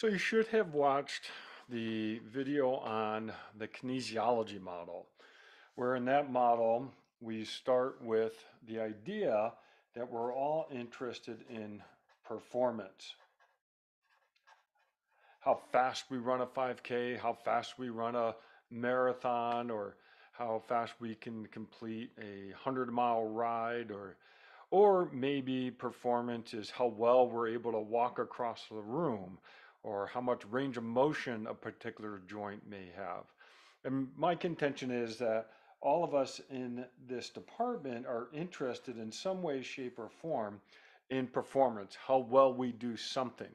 So you should have watched the video on the kinesiology model, where in that model, we start with the idea that we're all interested in performance. How fast we run a 5K, how fast we run a marathon, or how fast we can complete a 100 mile ride, or or maybe performance is how well we're able to walk across the room or how much range of motion a particular joint may have. And my contention is that all of us in this department are interested in some way, shape, or form in performance, how well we do something.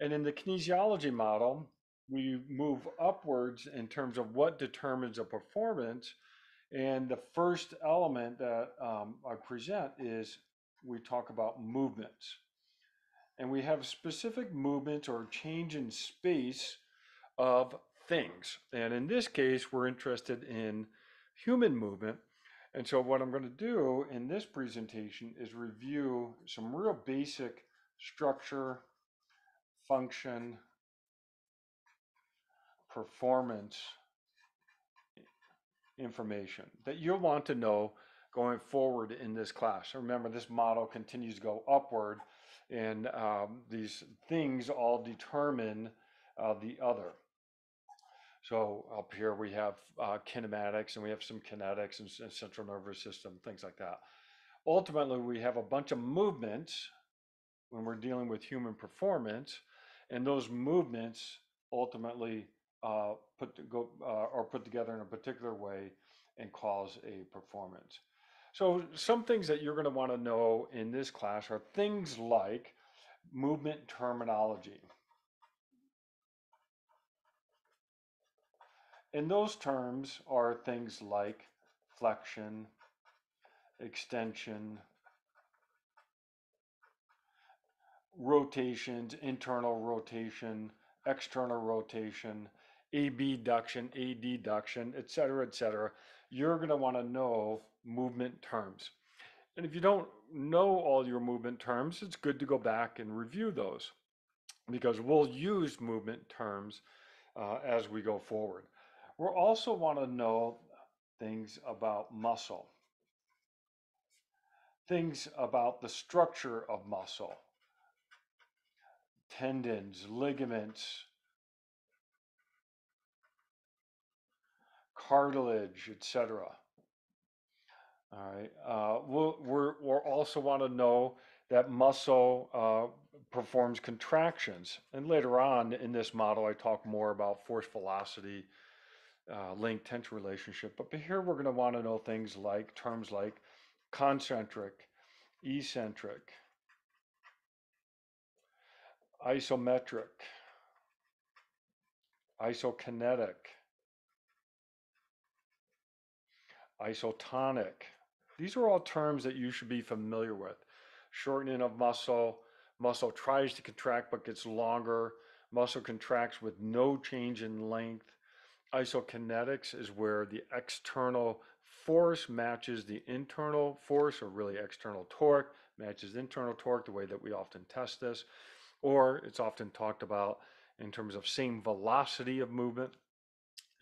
And in the kinesiology model, we move upwards in terms of what determines a performance. And the first element that um, I present is we talk about movements and we have specific movement or change in space of things. And in this case, we're interested in human movement. And so what I'm going to do in this presentation is review some real basic structure, function, performance information that you'll want to know going forward in this class. Remember, this model continues to go upward and um, these things all determine uh, the other. So up here we have uh, kinematics and we have some kinetics and, and, central nervous system, things like that. Ultimately, we have a bunch of movements when we're dealing with human performance, and those movements ultimately uh, put go uh, are put together in a particular way and cause a performance. So some things that you're going to want to know in this class are things like movement terminology. And those terms are things like flexion, extension, rotations, internal rotation, external rotation, abduction, adduction, et cetera, et cetera. You're going to want to know movement terms. And if you don't know all your movement terms, it's good to go back and review those because we'll use movement terms uh, as we go forward. We'll also want to know things about muscle, things about the structure of muscle, tendons, ligaments, cartilage, etc. All right. Uh, we'll, we're, we'll also want to know that muscle uh, performs contractions. And later on in this model, I talk more about force velocity uh, length tension relationship. But here we're going to want to know things like terms like concentric, eccentric, isometric, isokinetic, isotonic, these are all terms that you should be familiar with. Shortening of muscle, muscle tries to contract but gets longer, muscle contracts with no change in length. Isokinetics is where the external force matches the internal force, or really external torque matches internal torque, the way that we often test this. Or it's often talked about in terms of same velocity of movement.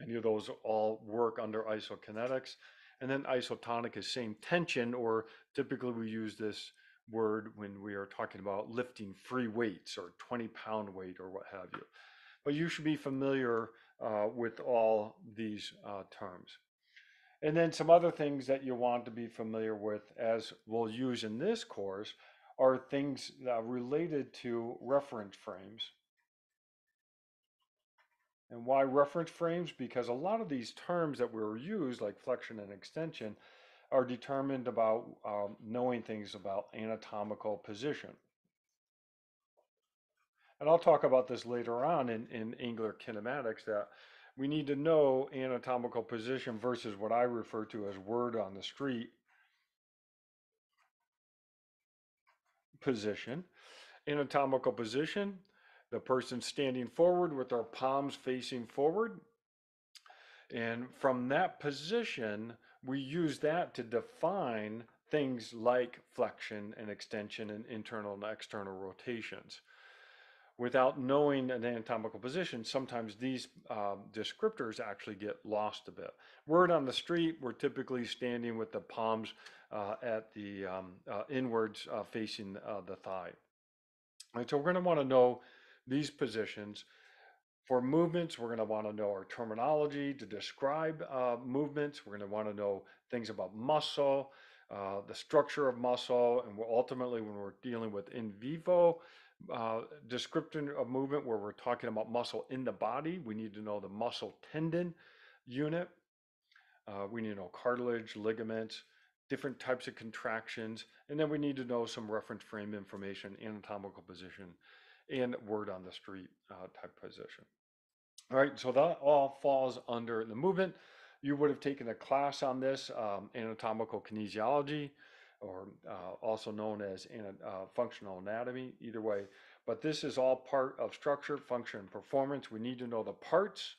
Any of those all work under isokinetics. And then isotonic is same tension, or typically we use this word when we are talking about lifting free weights or 20 pound weight or what have you. But you should be familiar uh, with all these uh, terms. And then some other things that you want to be familiar with, as we'll use in this course, are things related to reference frames. And why reference frames? Because a lot of these terms that were used, like flexion and extension, are determined about um, knowing things about anatomical position. And I'll talk about this later on in, in angular kinematics that we need to know anatomical position versus what I refer to as word on the street position. Anatomical position the person standing forward with our palms facing forward. And from that position, we use that to define things like flexion and extension and internal and external rotations. without knowing an anatomical position, sometimes these um, descriptors actually get lost a bit. Word on the street, we're typically standing with the palms uh, at the um, uh, inwards uh, facing uh, the thigh. Right, so we're going to want to know these positions. For movements, we're going to want to know our terminology to describe uh, movements. We're going to want to know things about muscle, uh, the structure of muscle, and we're ultimately, when we're dealing with in vivo uh, description of movement, where we're talking about muscle in the body, we need to know the muscle tendon unit. Uh, we need to know cartilage, ligaments, different types of contractions, and then we need to know some reference frame information, anatomical position, and word on the street uh, type position. All right, so that all falls under the movement. You would have taken a class on this, um, anatomical kinesiology, or uh, also known as uh, functional anatomy, either way. But this is all part of structure, function, and performance. We need to know the parts.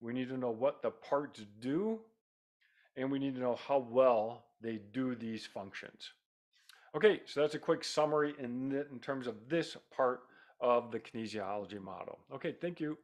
We need to know what the parts do. And we need to know how well they do these functions. Okay, so that's a quick summary in, in terms of this part of the kinesiology model. Okay, thank you.